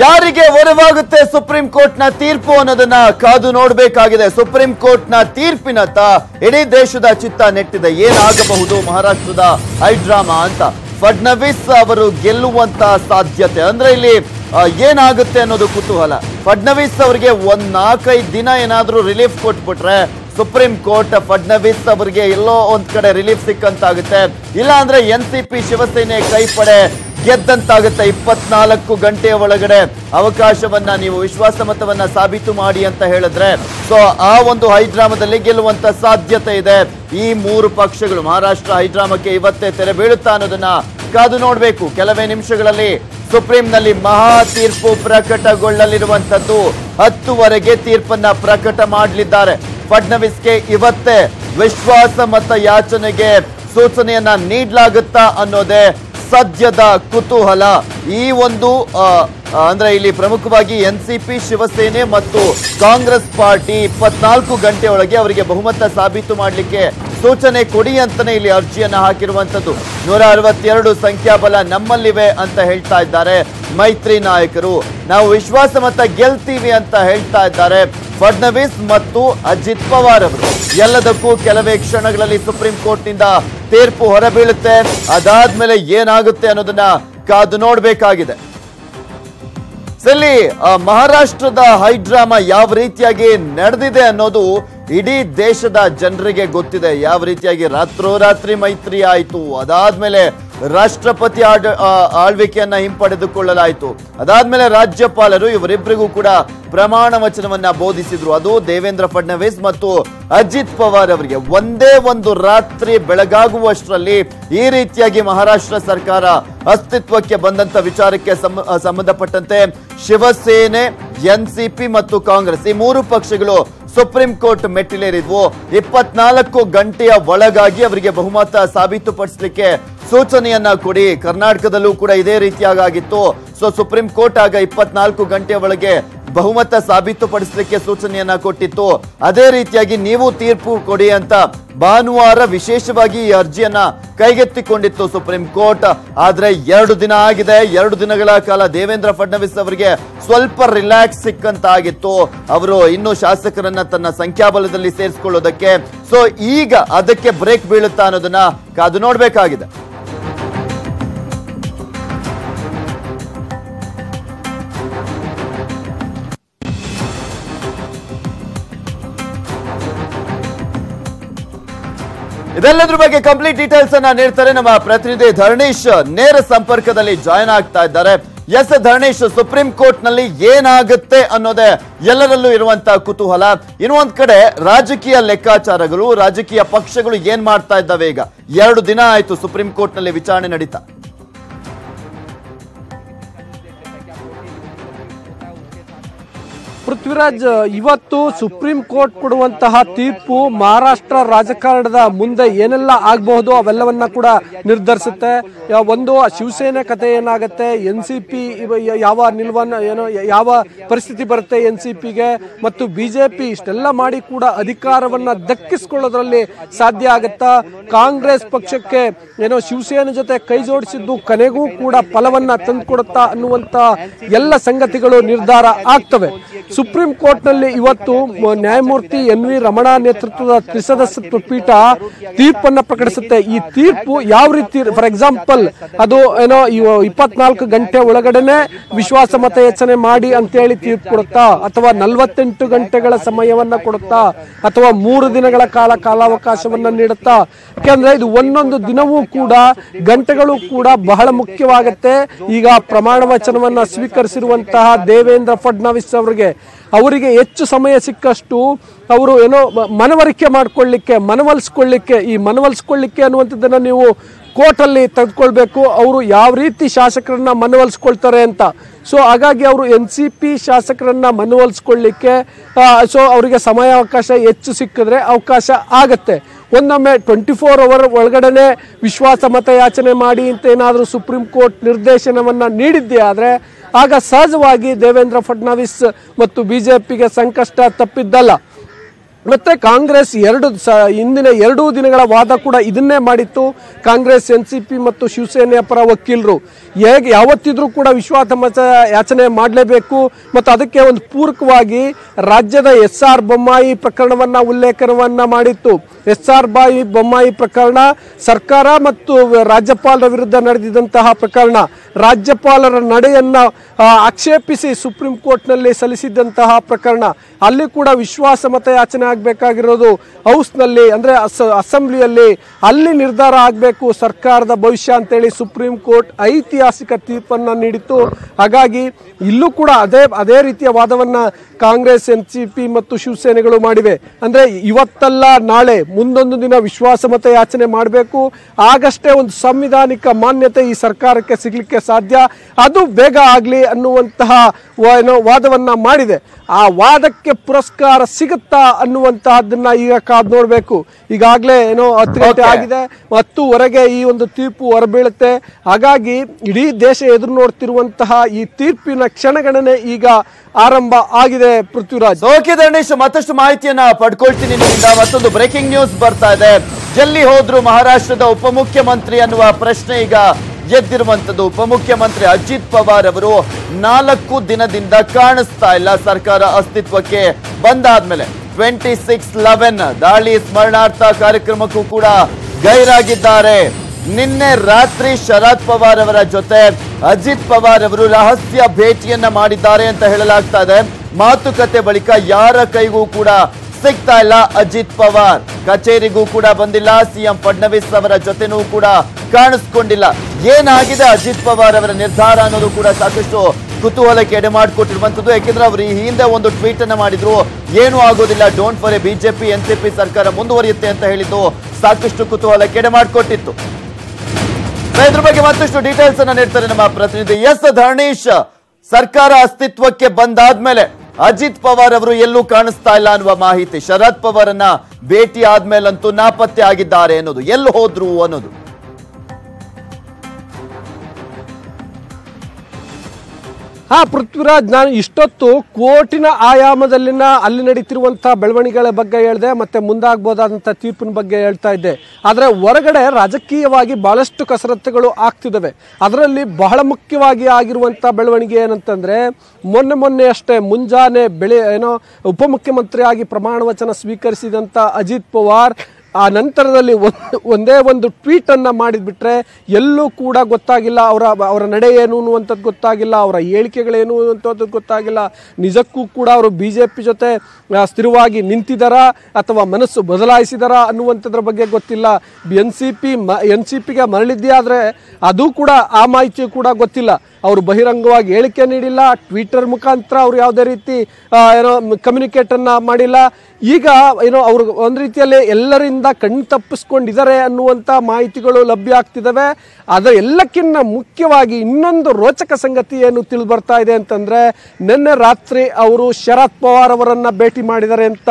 ಯಾರಿಗೆ ಒರವಾಗುತ್ತೆ ಸುಪ್ರೀಂ ಕೋರ್ಟ್ನ ತೀರ್ಪು ಅನ್ನೋದನ್ನ ಕಾದು ನೋಡಬೇಕಾಗಿದೆ. ಸುಪ್ರೀಂ ಕೋರ್ಟ್ನ ತೀರ್ಪಿನತ್ತ ಇಡೀ ದೇಶದ ಚಿತ್ತ ನೆಟ್ಟಿದೆ. ಏನಾಗಬಹುದು ಮಹಾರಾಷ್ಟ್ರದ ಹೈಡ್ರಾಮಾ ಅಂತ? ಫಡ್ನವೀಸ್ ಅವರು ಗೆಲ್ಲುವಂತ ಸಾಧ್ಯತೆ. ಅಂದ್ರೆ ಇಲ್ಲಿ ಏನಾಗುತ್ತೆ ಅನ್ನೋದು ಕುತೂಹಲ. ಫಡ್ನವೀಸ್ ಅವರಿಗೆ ಒಂದ್ ನಾಲ್ಕೈದು ದಿನ ಏನಾದರೂ ರಿಲೀಫ್ ಕೊಟ್ಬಿಟ್ರೆ ಸುಪ್ರೀಂ ಕೋರ್ಟ್ ಫಡ್ನವೀಸ್ ಅವರಿಗೆ ಎಲ್ಲೋ ಒಂದ್ ಕಡೆ ರಿಲೀಫ್ ಸಿಕ್ಕಂತಾಗುತ್ತೆ. ಇಲ್ಲ ಅಂದ್ರೆ ಎನ್ ಸಿ ಪಿ ಶಿವಸೇನೆ ಕೈಪಡೆ ಗೆದ್ದಂತಾಗುತ್ತೆ ಇಪ್ಪತ್ನಾಲ್ಕು ಗಂಟೆಯ ಒಳಗಡೆ ಅವಕಾಶವನ್ನ ನೀವು ವಿಶ್ವಾಸ ಮತವನ್ನ ಸಾಬೀತು ಮಾಡಿ ಅಂತ ಹೇಳಿದ್ರೆ, ಸೊ ಆ ಒಂದು ಹೈಡ್ರಾಮದಲ್ಲಿ ಗೆಲ್ಲುವಂತ ಸಾಧ್ಯತೆ ಇದೆ. ಈ ಮೂರು ಪಕ್ಷಗಳು, ಮಹಾರಾಷ್ಟ್ರ ಹೈಡ್ರಾಮಕ್ಕೆ ಇವತ್ತೇ ತೆರೆ ಬೀಳುತ್ತಾ ಅನ್ನೋದನ್ನ ಕಾದು ನೋಡ್ಬೇಕು. ಕೆಲವೇ ನಿಮಿಷಗಳಲ್ಲಿ ಸುಪ್ರೀಂನಲ್ಲಿ ಮಹಾ ತೀರ್ಪು ಪ್ರಕಟಗೊಳ್ಳಲಿರುವಂತದ್ದು ಹತ್ತುವರೆಗೆ ತೀರ್ಪನ್ನ ಪ್ರಕಟ ಮಾಡಲಿದ್ದಾರೆ. ಫಡ್ನವೀಸ್ಗೆ ಇವತ್ತೇ ವಿಶ್ವಾಸ ಮತ ಯಾಚನೆಗೆ ಸೂಚನೆಯನ್ನ ನೀಡಲಾಗುತ್ತಾ ಅನ್ನೋದೇ ಸದ್ಯದ ಕುತೂಹಲ. ಈ ಒಂದು ಅಂದ್ರೆ ಇಲ್ಲಿ ಪ್ರಮುಖವಾಗಿ ಎನ್ ಸಿ ಪಿ, ಶಿವಸೇನೆ ಮತ್ತು ಕಾಂಗ್ರೆಸ್ ಪಾರ್ಟಿ ಇಪ್ಪತ್ನಾಲ್ಕು ಗಂಟೆ ಒಳಗೆ ಅವರಿಗೆ ಬಹುಮತ ಸಾಬೀತು ಮಾಡಲಿಕ್ಕೆ ಸೂಚನೆ ಕೊಡಿ ಅಂತಾನೆ ಇಲ್ಲಿ ಅರ್ಜಿಯನ್ನು ಹಾಕಿರುವಂತದ್ದು ನೂರ ಅರವತ್ತೆರಡು ಸಂಖ್ಯಾಬಲ ನಮ್ಮಲ್ಲಿವೆ ಅಂತ ಹೇಳ್ತಾ ಇದ್ದಾರೆ ಮೈತ್ರಿ ನಾಯಕರು. ನಾವು ವಿಶ್ವಾಸ ಮತ ಗೆಲ್ತೀವಿ ಅಂತ ಹೇಳ್ತಾ ಇದ್ದಾರೆ. ಫಡ್ನವೀಸ್ ಮತ್ತು ಅಜಿತ್ ಪವಾರ್ ಅವರು. ಎಲ್ಲದಕ್ಕೂ ಕೆಲವೇ ಕ್ಷಣಗಳಲ್ಲಿ ಸುಪ್ರೀಂ ಕೋರ್ಟ್ನಿಂದ ತೀರ್ಪು ಹೊರಬೀಳುತ್ತೆ. ಅದಾದ್ಮೇಲೆ ಏನಾಗುತ್ತೆ ಅನ್ನೋದನ್ನ ಕಾದು ನೋಡಬೇಕಾಗಿದೆ. ಸಲ್ಲಿ ಆ, ಮಹಾರಾಷ್ಟ್ರದ ಹೈಡ್ರಾಮಾ ಯಾವ ರೀತಿಯಾಗಿ ನಡೆದಿದೆ ಅನ್ನೋದು ಇಡೀ ದೇಶದ ಜನರಿಗೆ ಗೊತ್ತಿದೆ. ಯಾವ ರೀತಿಯಾಗಿ ರಾತ್ರೋರಾತ್ರಿ ಮೈತ್ರಿ ಆಯಿತು. ಅದಾದ್ಮೇಲೆ ರಾಷ್ಟ್ರಪತಿ ಆಡ ಆಳ್ವಿಕೆಯನ್ನ ಹಿಂಪಡೆದುಕೊಳ್ಳಲಾಯಿತು. ಅದಾದ್ಮೇಲೆ ರಾಜ್ಯಪಾಲರು ಇವರಿಬ್ಬರಿಗೂ ಕೂಡ ಪ್ರಮಾಣ ವಚನವನ್ನ ಬೋಧಿಸಿದ್ರು. ಅದು ದೇವೇಂದ್ರ ಫಡ್ನವೀಸ್ ಮತ್ತು ಅಜಿತ್ ಪವಾರ್ ಅವರಿಗೆ. ಒಂದೇ ಒಂದು ರಾತ್ರಿ ಬೆಳಗಾಗುವಷ್ಟರಲ್ಲಿ ಈ ರೀತಿಯಾಗಿ ಮಹಾರಾಷ್ಟ್ರ ಸರ್ಕಾರ ಅಸ್ತಿತ್ವಕ್ಕೆ ಬಂದಂತ ವಿಚಾರಕ್ಕೆ ಸಂಬ- ಸಂಬಂಧಪಟ್ಟಂತೆ ಶಿವಸೇನೆ ಎನ್ಸಿಪಿ ಮತ್ತು ಕಾಂಗ್ರೆಸ್ ಈ ಮೂರು ಪಕ್ಷಗಳು ಸುಪ್ರೀಂ ಕೋರ್ಟ್ ಮೆಟ್ಟಿಲೇರಿದ್ವು. ಇಪ್ಪತ್ನಾಲ್ಕು ಗಂಟೆಯ ಒಳಗಾಗಿ ಅವರಿಗೆ ಬಹುಮತ ಸಾಬೀತುಪಡಿಸಲಿಕ್ಕೆ ಸೂಚನೆಯನ್ನ ಕೊಡಿ. ಕರ್ನಾಟಕದಲ್ಲೂ ಕೂಡ ಇದೇ ರೀತಿಯಾಗಿತ್ತು ಸೊ ಸುಪ್ರೀಂ ಕೋರ್ಟ್ ಆಗ ಇಪ್ಪತ್ನಾಲ್ಕು ಗಂಟೆಯ ಒಳಗೆ ಬಹುಮತ ಸಾಬೀತುಪಡಿಸಲಿಕ್ಕೆ ಸೂಚನೆಯನ್ನ ಕೊಟ್ಟಿತ್ತು. ಅದೇ ರೀತಿಯಾಗಿ ನೀವು ತೀರ್ಪು ಕೊಡಿ ಅಂತ ಭಾನುವಾರ ವಿಶೇಷವಾಗಿ ಈ ಅರ್ಜಿಯನ್ನ ಕೈಗೆತ್ತಿಕೊಂಡಿತ್ತು ಸುಪ್ರೀಂ ಕೋರ್ಟ್. ಆದ್ರೆ ಎರಡು ದಿನ ಆಗಿದೆ. ಎರಡು ದಿನಗಳ ಕಾಲ ದೇವೇಂದ್ರ ಫಡ್ನವೀಸ್ ಅವರಿಗೆ ಸ್ವಲ್ಪ ರಿಲ್ಯಾಕ್ಸ್ ಸಿಕ್ಕಂತಾಗಿತ್ತು. ಅವರು ಇನ್ನು ಶಾಸಕರನ್ನ ತನ್ನ ಸಂಖ್ಯಾಬಲದಲ್ಲಿ ಸೇರಿಸಿಕೊಳ್ಳೋದಕ್ಕೆ. ಸೊ ಈಗ ಅದಕ್ಕೆ ಬ್ರೇಕ್ ಬೀಳುತ್ತಾ ಅನ್ನೋದನ್ನ ಕಾದು ನೋಡ್ಬೇಕಾಗಿದೆ. ಇದೆಲ್ಲದ್ರ ಬಗ್ಗೆ ಕಂಪ್ಲೀಟ್ ಡೀಟೇಲ್ಸ್ ಅನ್ನ ನೀಡ್ತಾರೆ ನಮ್ಮ ಪ್ರತಿನಿಧಿ ಧರಣೇಶ್. ನೇರ ಸಂಪರ್ಕದಲ್ಲಿ ಜಾಯ್ನ್ ಆಗ್ತಾ ಇದ್ದಾರೆ. ಎಸ್ ಧರಣೇಶ್, ಸುಪ್ರೀಂ ಕೋರ್ಟ್ನಲ್ಲಿ ಏನಾಗುತ್ತೆ ಅನ್ನೋದೇ ಎಲ್ಲರಲ್ಲೂ ಇರುವಂತ ಕುತೂಹಲ. ಇನ್ನೊಂದ್ ಕಡೆ ರಾಜಕೀಯ ಲೆಕ್ಕಾಚಾರಗಳು, ರಾಜಕೀಯ ಪಕ್ಷಗಳು ಏನ್ ಮಾಡ್ತಾ ಇದ್ದಾವೆ ಈಗ? ಎರಡು ದಿನ ಆಯ್ತು ಸುಪ್ರೀಂ ಕೋರ್ಟ್ನಲ್ಲಿ ವಿಚಾರಣೆ ನಡೀತಾ. ಪೃಥ್ವಿರಾಜ್, ಇವತ್ತು ಸುಪ್ರೀಂ ಕೋರ್ಟ್ ಕೊಡುವಂತಹ ತೀರ್ಪು ಮಹಾರಾಷ್ಟ್ರ ರಾಜಕಾರಣದ ಮುಂದೆ ಏನೆಲ್ಲ ಆಗಬಹುದು ಅವೆಲ್ಲವನ್ನ ಕೂಡ ನಿರ್ಧರಿಸುತ್ತೆ. ಒಂದು ಶಿವಸೇನೆ ಕತೆ ಏನಾಗುತ್ತೆ ಎನ್ ಸಿ ಪಿ ಯಾವ ನಿಲ್ವನ್ನ ಏನೋ, ಯಾವ ಪರಿಸ್ಥಿತಿ ಬರುತ್ತೆ ಎನ್ ಸಿ ಪಿಗೆ ಮತ್ತು ಬಿಜೆಪಿ ಇಷ್ಟೆಲ್ಲ ಮಾಡಿ ಕೂಡ ಅಧಿಕಾರವನ್ನ ದಕ್ಕಿಸ್ಕೊಳ್ಳೋದ್ರಲ್ಲಿ ಸಾಧ್ಯ ಆಗತ್ತಾ? ಕಾಂಗ್ರೆಸ್ ಪಕ್ಷಕ್ಕೆ ಏನೋ ಶಿವಸೇನೆ ಜೊತೆ ಕೈ ಜೋಡಿಸಿದ್ದು ಕೊನೆಗೂ ಕೂಡ ಫಲವನ್ನ ತಂದುಕೊಡುತ್ತಾ ಅನ್ನುವಂತ ಎಲ್ಲ ಸಂಗತಿಗಳು ನಿರ್ಧಾರ ಆಗ್ತವೆ. ಸುಪ್ರೀಂ ಕೋರ್ಟ್ನಲ್ಲಿ ಇವತ್ತು ನ್ಯಾಯಮೂರ್ತಿ ಎನ್ ವಿ ರಮಣ ನೇತೃತ್ವದ ತ್ರಿಸದಸ್ಯ ಪೀಠ ತೀರ್ಪನ್ನು ಪ್ರಕಟಿಸುತ್ತೆ. ಈ ತೀರ್ಪು ಯಾವ ರೀತಿ ಫಾರ್ ಎಕ್ಸಾಂಪಲ್ ಅದು ಏನೋ ಇಪ್ಪತ್ನಾಲ್ಕು ಗಂಟೆ ಒಳಗಡೆನೆ ವಿಶ್ವಾಸ ಮತ ಯಾಚನೆ ಮಾಡಿ ಅಂತೇಳಿ ತೀರ್ಪು ಕೊಡುತ್ತಾ, ಅಥವಾ ನಲವತ್ತೆಂಟು ಗಂಟೆಗಳ ಸಮಯವನ್ನ ಕೊಡುತ್ತಾ, ಅಥವಾ ಮೂರು ದಿನಗಳ ಕಾಲ ಕಾಲಾವಕಾಶವನ್ನ ನೀಡುತ್ತಾ, ಯಾಕೆಂದ್ರೆ ಇದು ಒಂದೊಂದು ದಿನವೂ ಕೂಡ, ಗಂಟೆಗಳು ಕೂಡ ಬಹಳ ಮುಖ್ಯವಾಗುತ್ತೆ. ಈಗ ಪ್ರಮಾಣ ವಚನವನ್ನ ಸ್ವೀಕರಿಸಿರುವಂತಹ ದೇವೇಂದ್ರ ಫಡ್ನವಿಸ್ ಅವರಿಗೆ ಅವರಿಗೆ ಹೆಚ್ಚು ಸಮಯ ಸಿಕ್ಕಷ್ಟು ಅವರು ಏನೋ ಮನವರಿಕೆ ಮಾಡಿಕೊಳ್ಳಿಕ್ಕೆ, ಮನವೊಲಿಸ್ಕೊಳ್ಳಿಕ್ಕೆ, ಈ ಮನವೊಲಿಸ್ಕೊಳ್ಳಿಕ್ಕೆ ಅನ್ನುವಂಥದ್ದನ್ನು ನೀವು ಕೋರ್ಟಲ್ಲಿ ತೆಗೆದುಕೊಳ್ಬೇಕು. ಅವರು ಯಾವ ರೀತಿ ಶಾಸಕರನ್ನ ಮನವೊಲಿಸ್ಕೊಳ್ತಾರೆ ಅಂತ. ಸೊ ಹಾಗಾಗಿ ಅವರು ಎನ್ ಸಿ ಪಿ ಶಾಸಕರನ್ನ ಮನವೊಲಿಸ್ಕೊಳ್ಳಿಕ್ಕೆ ಸೊ ಅವರಿಗೆ ಸಮಯಾವಕಾಶ ಹೆಚ್ಚು ಸಿಕ್ಕಿದ್ರೆ ಅವಕಾಶ ಆಗತ್ತೆ. ಒಂದೊಮ್ಮೆ ಟ್ವೆಂಟಿ ಫೋರ್ ಅವರ್ ಒಳಗಡೆ ವಿಶ್ವಾಸ ಮತಯಾಚನೆ ಮಾಡಿ ಅಂತ ಏನಾದರೂ ಸುಪ್ರೀಂ ಕೋರ್ಟ್ ನಿರ್ದೇಶನವನ್ನು ನೀಡಿದ್ದೇ ಆದರೆ ಆಗ ಸಹಜವಾಗಿ ದೇವೇಂದ್ರ ಫಡ್ನವೀಸ್ ಮತ್ತು ಬಿಜೆಪಿಗೆ ಸಂಕಷ್ಟ ತಪ್ಪಿದ್ದಲ್ಲ. ಮತ್ತೆ ಕಾಂಗ್ರೆಸ್ ಎರಡು ಸ ಹಿಂದಿನ ಎರಡೂ ದಿನಗಳ ವಾದ ಕೂಡ ಇದನ್ನೇ ಮಾಡಿತ್ತು. ಕಾಂಗ್ರೆಸ್ ಎನ್ ಸಿ ಪಿ ಮತ್ತು ಶಿವಸೇನೆಯ ಪರ ವಕೀಲರು. ಹೇಗೆ ಯಾವತ್ತಿದ್ರೂ ಕೂಡ ವಿಶ್ವಾಸಮತ ಯಾಚನೆ ಮಾಡಲೇಬೇಕು ಮತ್ತು ಅದಕ್ಕೆ ಒಂದು ಪೂರಕವಾಗಿ ರಾಜ್ಯದ ಎಸ್ ಆರ್ ಬೊಮ್ಮಾಯಿ ಪ್ರಕರಣವನ್ನು ಉಲ್ಲೇಖನವನ್ನು ಮಾಡಿತ್ತು. ಎಸ್ ಆರ್ ಬಾಯಿ ಬೊಮ್ಮಾಯಿ ಪ್ರಕರಣ, ಸರ್ಕಾರ ಮತ್ತು ರಾಜ್ಯಪಾಲರ ವಿರುದ್ಧ ನಡೆದಿದ್ದಂತಹ ಪ್ರಕರಣ, ರಾಜ್ಯಪಾಲರ ನಡೆಯನ್ನು ಆಕ್ಷೇಪಿಸಿ ಸುಪ್ರೀಂ ಕೋರ್ಟ್ನಲ್ಲಿ ಸಲ್ಲಿಸಿದ್ದಂತಹ ಪ್ರಕರಣ, ಅಲ್ಲಿ ಕೂಡ ವಿಶ್ವಾಸ ಮತ ಯಾಚನೆ ಆಗಬೇಕಾಗಿರೋದು ಹೌಸ್ನಲ್ಲಿ, ಅಂದರೆ ಅಸ- ಅಸೆಂಬ್ಲಿಯಲ್ಲಿ ಅಲ್ಲಿ ನಿರ್ಧಾರ ಆಗಬೇಕು ಸರ್ಕಾರದ ಭವಿಷ್ಯ ಅಂತೇಳಿ ಸುಪ್ರೀಂ ಕೋರ್ಟ್ ಐತಿಹಾಸಿಕ ತೀರ್ಪನ್ನು ನೀಡಿತ್ತು. ಹಾಗಾಗಿ ಇಲ್ಲೂ ಕೂಡ ಅದೇ ಅದೇ ರೀತಿಯ ವಾದವನ್ನ ಕಾಂಗ್ರೆಸ್, ಎನ್ ಸಿ ಪಿ ಮತ್ತು ಶಿವಸೇನೆಗಳು ಮಾಡಿವೆ. ಅಂದರೆ ಇವತ್ತಲ್ಲ ನಾಳೆ, ಮುಂದೊಂದು ದಿನ ವಿಶ್ವಾಸಮತ ಯಾಚನೆ ಮಾಡಬೇಕು. ಆಗಷ್ಟೇ ಒಂದು ಸಂವಿಧಾನಿಕ ಮಾನ್ಯತೆ ಈ ಸರ್ಕಾರಕ್ಕೆ ಸಿಗಲಿಕ್ಕೆ ಸಾಧ್ಯ. ಅದು ಬೇಗ ಆಗಲಿ ಅನ್ನುವಂತಹ ಏನೋ ವಾದವನ್ನು ಮಾಡಿದೆ. ಆ ವಾದಕ್ಕೆ ಪುರಸ್ಕಾರ ಸಿಗುತ್ತಾ ಅನ್ನುವಂತಹದ್ದನ್ನ ಈಗ ಕಾದ್ ನೋಡಬೇಕು. ಈಗಾಗಲೇ ಏನೋ ಹತ್ತು ಗಂಟೆ. ಆಗಿದೆ ಹತ್ತುವರೆಗೆ ಈ ಒಂದು ತೀರ್ಪು ಹೊರಬೀಳುತ್ತೆ. ಹಾಗಾಗಿ ಇಡೀ ದೇಶ ಎದುರು ನೋಡ್ತಿರುವಂತಹ ಈ ತೀರ್ಪಿನ ಕ್ಷಣಗಣನೆ ಈಗ ಆರಂಭ ಆಗಿದೆ ಪೃಥ್ವಿರಾಜ್. ಓಕೆ ಧರಣೇಶ್ ಮತ್ತಷ್ಟು ಮಾಹಿತಿಯನ್ನ ಪಡ್ಕೊಳ್ತೀನಿ ನಿಮ್ಮಿಂದ. ಮತ್ತೊಂದು ಬ್ರೇಕಿಂಗ್ ನ್ಯೂಸ್ ಬರ್ತಾ ಇದೆ. ಎಲ್ಲಿ ಹೋದ್ರು ಮಹಾರಾಷ್ಟ್ರದ ಉಪಮುಖ್ಯಮಂತ್ರಿ ಅನ್ನುವ ಪ್ರಶ್ನೆ ಈಗ ಎದ್ದಿರುವಂತದ್ದು ಉಪಮುಖ್ಯಮಂತ್ರಿ ಅಜಿತ್ ಪವಾರ್ ಅವರು ನಾಲ್ಕು ದಿನದಿಂದ ಕಾಣಿಸ್ತಾ ಇಲ್ಲ ಸರ್ಕಾರ ಅಸ್ತಿತ್ವಕ್ಕೆ ಬಂದಾದ್ಮೇಲೆ. ಟ್ವೆಂಟಿ ಸಿಕ್ಸ್ ಲೆವೆನ್ ದಾಳಿ ಸ್ಮರಣಾರ್ಥ ಕಾರ್ಯಕ್ರಮಕ್ಕೂ ಕೂಡ ಗೈರಾಗಿದ್ದಾರೆ. ನಿನ್ನೆ ರಾತ್ರಿ ಶರದ್ ಪವಾರ್ ಅವರ ಜೊತೆ ಅಜಿತ್ ಪವಾರ್ ಅವರು ರಹಸ್ಯ ಭೇಟಿಯನ್ನ ಮಾಡಿದ್ದಾರೆ ಅಂತ ಹೇಳಲಾಗ್ತಾ ಇದೆ. ಮಾತುಕತೆ ಬಳಿಕ ಯಾರ ಕೈಗೂ ಕೂಡ ಸಿಗ್ತಾ ಇಲ್ಲ ಅಜಿತ್ ಪವಾರ್. ಕಚೇರಿಗೂ ಕೂಡ ಬಂದಿಲ್ಲ, ಸಿಎಂ ಫಡ್ನವೀಸ್ ಅವರ ಜೊತೆನೂ ಕೂಡ ಕಾಣಿಸ್ಕೊಂಡಿಲ್ಲ. ಏನಾಗಿದೆ ಅಜಿತ್ ಪವಾರ್ ಅವರ ನಿರ್ಧಾರ ಅನ್ನೋದು ಕೂಡ ಸಾಕಷ್ಟು ಕುತೂಹಲಕ್ಕೆ ಎಡೆ ಮಾಡಿಕೊಟ್ಟಿರುವಂತದ್ದು ಯಾಕೆಂದ್ರೆ ಅವರು ಈ ಹಿಂದೆ ಒಂದು ಟ್ವೀಟ್ ಅನ್ನು ಮಾಡಿದ್ರು, ಏನೂ ಆಗೋದಿಲ್ಲ don't for a BJP NCP ಸರ್ಕಾರ ಮುಂದುವರಿಯುತ್ತೆ ಅಂತ ಹೇಳಿದ್ದು ಸಾಕಷ್ಟು ಕುತೂಹಲಕ್ಕೆ ಎಡೆ ಮಾಡಿಕೊಟ್ಟಿತ್ತು. ಇದ್ರ ಬಗ್ಗೆ ಮತ್ತಷ್ಟು ಡೀಟೇಲ್ಸ್ ಅನ್ನ ನೀಡ್ತಾರೆ ನಮ್ಮ ಪ್ರತಿನಿಧಿ ಎಸ್ ಧರಣೀಶ್. ಸರ್ಕಾರ ಅಸ್ತಿತ್ವಕ್ಕೆ ಬಂದಾದ್ಮೇಲೆ ಅಜಿತ್ ಪವಾರ್ ಅವರು ಎಲ್ಲೂ ಕಾಣಿಸ್ತಾ ಇಲ್ಲ ಅನ್ನುವ ಮಾಹಿತಿ. ಶರದ್ ಪವಾರ್ ಅನ್ನ ಭೇಟಿ ಆದ್ಮೇಲಂತೂ ನಾಪತ್ತೆ ಆಗಿದ್ದಾರೆ ಅನ್ನೋದು. ಎಲ್ಲಿ ಹೋದ್ರು ಅನ್ನೋದು. ಹಾ ಪೃಥ್ವಿರಾಜ್, ನಾನು ಇಷ್ಟೊತ್ತು ಕೋರ್ಟಿನ ಆಯಾಮದಲ್ಲಿನ ಅಲ್ಲಿ ನಡೀತಿರುವಂತಹ ಬೆಳವಣಿಗೆಗಳ ಬಗ್ಗೆ ಹೇಳಿದೆ, ಮತ್ತೆ ಮುಂದಾಗಬಹುದಾದಂತಹ ತೀರ್ಪಿನ ಬಗ್ಗೆ ಹೇಳ್ತಾ ಇದ್ದೆ. ಆದ್ರೆ ಹೊರಗಡೆ ರಾಜಕೀಯವಾಗಿ ಬಹಳಷ್ಟು ಕಸರತ್ತುಗಳು ಆಗ್ತಿದ್ದಾವೆ. ಅದರಲ್ಲಿ ಬಹಳ ಮುಖ್ಯವಾಗಿ ಆಗಿರುವಂತಹ ಬೆಳವಣಿಗೆ ಏನಂತಂದ್ರೆ, ಮೊನ್ನೆ ಮೊನ್ನೆ ಅಷ್ಟೇ ಮುಂಜಾನೆ ಬೆಳೆ, ಏನೋ ಉಪಮುಖ್ಯಮಂತ್ರಿಯಾಗಿ ಪ್ರಮಾಣ ವಚನ ಸ್ವೀಕರಿಸಿದಂತ ಅಜಿತ್ ಪವಾರ್ ಆ ನಂತರದಲ್ಲಿ ಒಂದು ಒಂದೇ ಒಂದು ಟ್ವೀಟ್ ಅನ್ನ ಮಾಡಿದ್ಬಿಟ್ರೆ ಎಲ್ಲೂ ಕೂಡ ಗೊತ್ತಾಗಿಲ್ಲ ಅವರ ಅವರ ನಡೆ ಏನು ಅನ್ನುವಂಥದ್ದು ಗೊತ್ತಾಗಿಲ್ಲ, ಅವರ ಹೇಳಿಕೆಗಳೇನು ಅನ್ನುವಂಥದ್ದು ಗೊತ್ತಾಗಿಲ್ಲ. ನಿಜಕ್ಕೂ ಕೂಡ ಅವರು ಬಿ ಜೆ ಪಿ ಜೊತೆ ಸ್ಥಿರವಾಗಿ ನಿಂತಿದ್ದಾರಾ ಅಥವಾ ಮನಸ್ಸು ಬದಲಾಯಿಸಿದಾರಾ ಅನ್ನುವಂಥದ್ರ ಬಗ್ಗೆ ಗೊತ್ತಿಲ್ಲ. N C P N C ಪಿಗೆ ಮರಳಿದ್ದೇ ಅದು ಕೂಡ ಆ ಮಾಹಿತಿ ಕೂಡ ಗೊತ್ತಿಲ್ಲ. ಅವರು ಬಹಿರಂಗವಾಗಿ ಹೇಳಿಕೆ ನೀಡಿಲ್ಲ ಟ್ವಿಟರ್ ಮುಖಾಂತರ ಅವರು ಯಾವುದೇ ರೀತಿ ಏನೋ ಕಮ್ಯುನಿಕೇಟನ್ನು ಮಾಡಿಲ್ಲ. ಈಗ, ಏನೋ ಅವರು ಒಂದು ರೀತಿಯಲ್ಲಿ ಎಲ್ಲರಿಂದ ಕಣ್ಣು ತಪ್ಪಿಸ್ಕೊಂಡಿದ್ದಾರೆ ಅನ್ನುವಂಥ ಮಾಹಿತಿಗಳು ಲಭ್ಯ ಆಗ್ತಿದ್ದಾವೆ ಅದರ ಎಲ್ಲಕ್ಕಿಂತ ಮುಖ್ಯವಾಗಿ ಇನ್ನೊಂದು ರೋಚಕ ಸಂಗತಿ ಏನು ತಿಳಿದು ಬರ್ತಾ ಇದೆ ಅಂತಂದರೆ, ನಿನ್ನೆ ರಾತ್ರಿ ಅವರು ಶರದ್ ಪವಾರ್ ಅವರನ್ನು ಭೇಟಿ ಮಾಡಿದ್ದಾರೆ ಅಂತ.